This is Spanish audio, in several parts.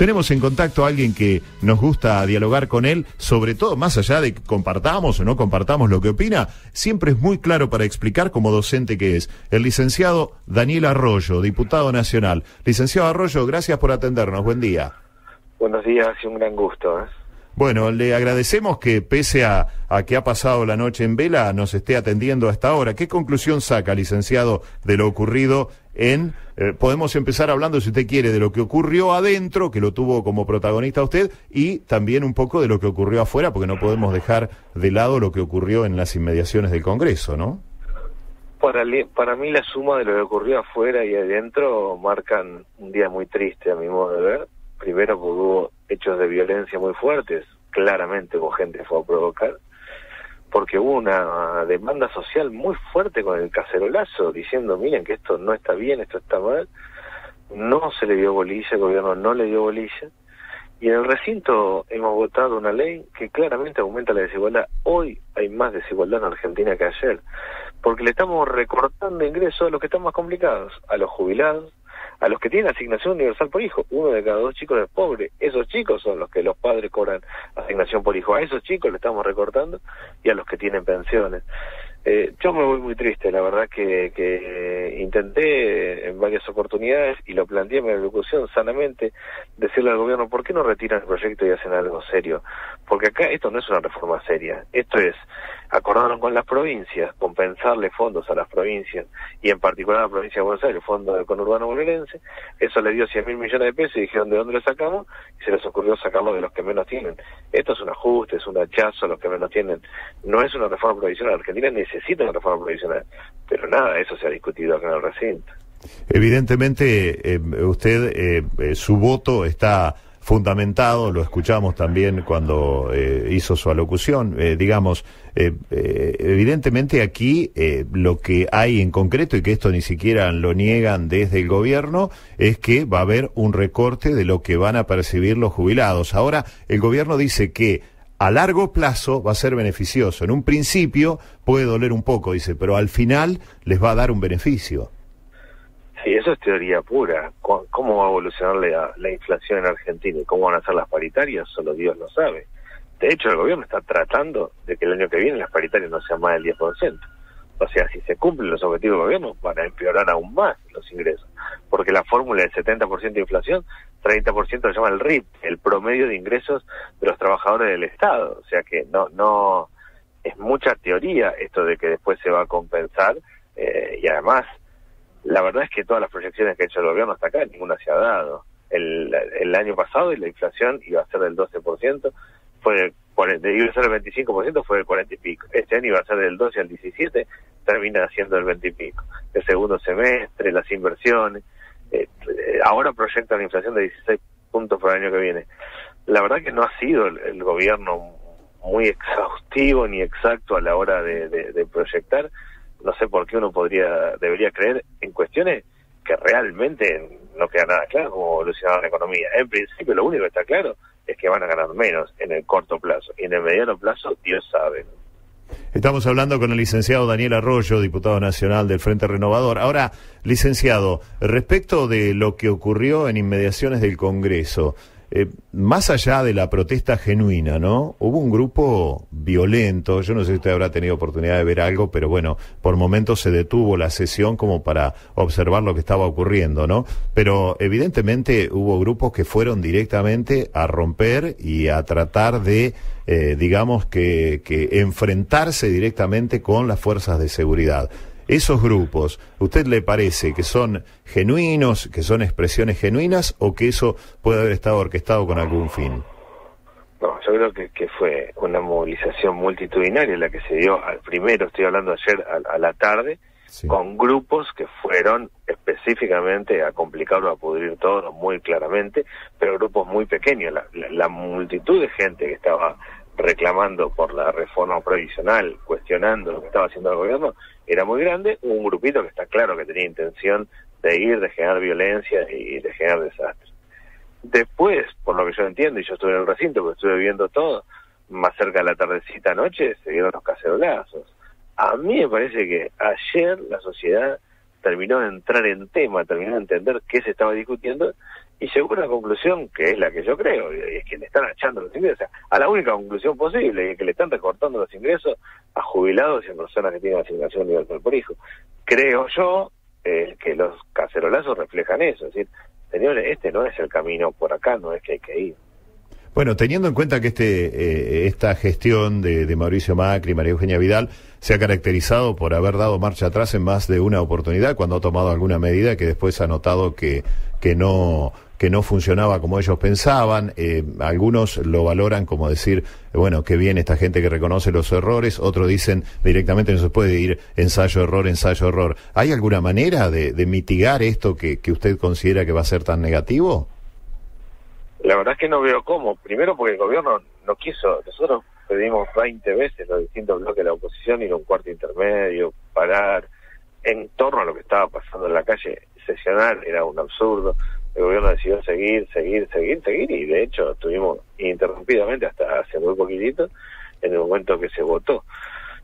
Tenemos en contacto a alguien que nos gusta dialogar con él, sobre todo más allá de que compartamos o no compartamos lo que opina, siempre es muy claro para explicar como docente que es. El licenciado Daniel Arroyo, diputado nacional. Licenciado Arroyo, gracias por atendernos. Buen día. Buenos días y un gran gusto. ¿eh? Bueno, le agradecemos que pese a, a, que ha pasado la noche en vela, nos esté atendiendo hasta ahora. ¿Qué conclusión saca, licenciado, de lo ocurrido en... Eh, podemos empezar hablando, si usted quiere, de lo que ocurrió adentro, que lo tuvo como protagonista usted, y también un poco de lo que ocurrió afuera, porque no podemos dejar de lado lo que ocurrió en las inmediaciones del Congreso, ¿no? Para, para mí la suma de lo que ocurrió afuera y adentro marcan un día muy triste, a mi modo de ver. Primero porque hubo hechos de violencia muy fuertes, claramente hubo gente que fue a provocar, porque hubo una demanda social muy fuerte con el cacerolazo, diciendo, miren que esto no está bien, esto está mal, no se le dio bolilla, el gobierno no le dio bolilla, y en el recinto hemos votado una ley que claramente aumenta la desigualdad. Hoy hay más desigualdad en Argentina que ayer, porque le estamos recortando ingresos a los que están más complicados, a los jubilados, a los que tienen asignación universal por hijo. Uno de cada dos chicos es pobre. Esos chicos son los que los padres cobran asignación por hijo. A esos chicos le estamos recortando y a los que tienen pensiones. Eh, yo me voy muy triste, la verdad que, que intenté en varias oportunidades y lo planteé en mi locución sanamente, decirle al gobierno, ¿por qué no retiran el proyecto y hacen algo serio? Porque acá esto no es una reforma seria, esto es, acordaron con las provincias, compensarle fondos a las provincias y en particular a la provincia de Buenos Aires, el fondo conurbano bonaerense, eso le dio 100 mil millones de pesos y dijeron de dónde lo sacamos y se les ocurrió sacarlo de los que menos tienen. Esto es un ajuste, es un hachazo a los que menos tienen, no es una reforma provisional, Argentina necesita una reforma provisional, pero nada, eso se ha discutido acá en el recinto. Evidentemente, eh, usted, eh, eh, su voto está fundamentado, lo escuchamos también cuando eh, hizo su alocución, eh, digamos, eh, evidentemente aquí lo que hay en concreto, y que esto ni siquiera lo niegan desde el gobierno, es que va a haber un recorte de lo que van a percibir los jubilados. Ahora, el gobierno dice que a largo plazo va a ser beneficioso. En un principio puede doler un poco, dice, pero al final les va a dar un beneficio. Sí, eso es teoría pura. ¿Cómo va a evolucionar la, inflación en Argentina y cómo van a ser las paritarias? Solo Dios lo sabe. De hecho, el gobierno está tratando de que el año que viene las paritarias no sean más del 10%. O sea, si se cumplen los objetivos del gobierno, van a empeorar aún más los ingresos. Porque la fórmula del 70% de inflación, 30% lo llama el RIP, el promedio de ingresos de los trabajadores del Estado. O sea que no, no, es mucha teoría esto de que después se va a compensar eh, y además la verdad es que todas las proyecciones que ha hecho el gobierno hasta acá, ninguna se ha dado. El, el año pasado y la inflación iba a ser del 12%, fue iba a ser el 25%, fue del 40 y pico. Este año iba a ser del 12 al 17, termina siendo el 20 y pico. El segundo semestre, las inversiones, eh, ahora proyecta una inflación de 16 puntos por el año que viene. La verdad que no ha sido el, gobierno muy exhaustivo ni exacto a la hora de proyectar no sé por qué uno podría debería creer en cuestiones que realmente no queda nada claro como evolucionar la economía. En principio lo único que está claro es que van a ganar menos en el corto plazo y en el mediano plazo Dios sabe. Estamos hablando con el licenciado Daniel Arroyo, diputado nacional del Frente Renovador. Ahora, licenciado, respecto de lo que ocurrió en inmediaciones del Congreso, eh, más allá de la protesta genuina, ¿no? Hubo un grupo violento, yo no sé si usted habrá tenido oportunidad de ver algo, pero bueno, por momentos se detuvo la sesión como para observar lo que estaba ocurriendo, ¿no? Pero evidentemente hubo grupos que fueron directamente a romper y a tratar de, eh, digamos, que, que enfrentarse directamente con las fuerzas de seguridad esos grupos, ¿usted le parece que son genuinos, que son expresiones genuinas o que eso puede haber estado orquestado con algún fin? No, yo creo que, que fue una movilización multitudinaria la que se dio al primero, estoy hablando ayer a, la tarde, con grupos que fueron específicamente a complicar o a pudrir todo muy claramente, pero grupos muy pequeños. la, multitud de gente que estaba reclamando por la reforma provisional, cuestionando lo que estaba haciendo el gobierno, era muy grande, un grupito que está claro que tenía intención de ir, de generar violencia y de generar desastres. Después, por lo que yo entiendo, y yo estuve en el recinto, porque estuve viendo todo, más cerca de la tardecita anoche, se dieron los cacerolazos. A mí me parece que ayer la sociedad terminó de entrar en tema, terminó de entender qué se estaba discutiendo y llegó a conclusión que es la que yo creo, y es que le están echando los ingresos, a la única conclusión posible, y es que le están recortando los ingresos a jubilados y a personas que tienen asignación universal por hijo. Creo yo eh, que los cacerolazos reflejan eso, es decir, señores, este no es el camino por acá, no es que hay que ir. Bueno, teniendo en cuenta que este, eh, esta gestión de, de, Mauricio Macri y María Eugenia Vidal se ha caracterizado por haber dado marcha atrás en más de una oportunidad cuando ha tomado alguna medida que después ha notado que, que no que no funcionaba como ellos pensaban. Eh, algunos lo valoran como decir, bueno, qué bien esta gente que reconoce los errores. Otros dicen directamente no se puede ir ensayo, error, ensayo, error. ¿Hay alguna manera de, de mitigar esto que, que usted considera que va a ser tan negativo? La verdad es que no veo cómo. Primero porque el gobierno no quiso. Nosotros pedimos 20 veces los distintos bloques de la oposición ir a un cuarto intermedio, parar, en torno a lo que estaba pasando en la calle, sesionar era un absurdo. El gobierno decidió seguir, seguir, seguir, seguir y de hecho estuvimos interrumpidamente hasta hace muy poquitito en el momento que se votó.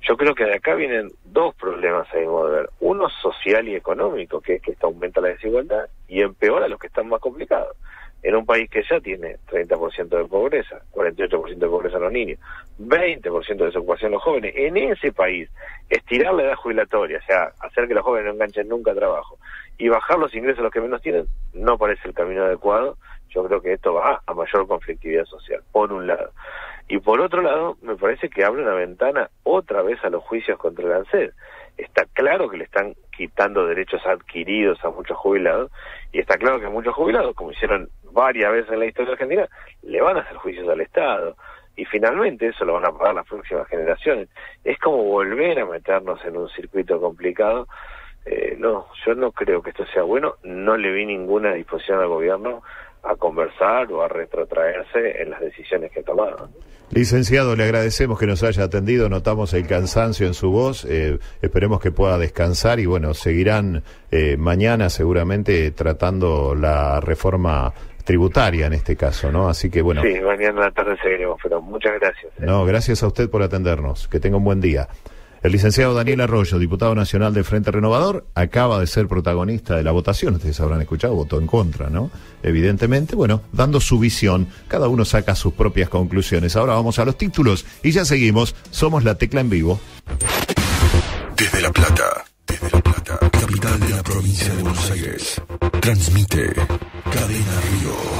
Yo creo que de acá vienen dos problemas a mi modo de ver. Uno social y económico, que es que esto aumenta la desigualdad y empeora los que están más complicados en un país que ya tiene 30% de pobreza, 48% de pobreza en los niños, 20% de desocupación en los jóvenes, en ese país, estirar la edad jubilatoria, o sea, hacer que los jóvenes no enganchen nunca trabajo y bajar los ingresos a los que menos tienen, no parece el camino adecuado. Yo creo que esto va a mayor conflictividad social, por un lado. Y por otro lado, me parece que abre una ventana otra vez a los juicios contra el ANSED. Está claro que le están quitando derechos adquiridos a muchos jubilados y está claro que muchos jubilados, como hicieron varias veces en la historia argentina, le van a hacer juicios al Estado. Y finalmente eso lo van a pagar las próximas generaciones. Es como volver a meternos en un circuito complicado. Eh, no, yo no creo que esto sea bueno. No le vi ninguna disposición al gobierno a conversar o a retrotraerse en las decisiones que tomaron. Licenciado, le agradecemos que nos haya atendido, notamos el cansancio en su voz, eh, esperemos que pueda descansar y bueno, seguirán eh, mañana seguramente tratando la reforma tributaria en este caso, ¿no? Así que bueno. Sí, mañana en la tarde seguiremos, pero muchas gracias. ¿eh? No, gracias a usted por atendernos, que tenga un buen día. El licenciado Daniel Arroyo, diputado nacional del Frente Renovador, acaba de ser protagonista de la votación. Ustedes habrán escuchado, votó en contra, ¿no? Evidentemente, bueno, dando su visión, cada uno saca sus propias conclusiones. Ahora vamos a los títulos y ya seguimos. Somos la tecla en vivo. Desde La Plata, desde La Plata, capital de la provincia de Buenos Aires, transmite Cadena Río.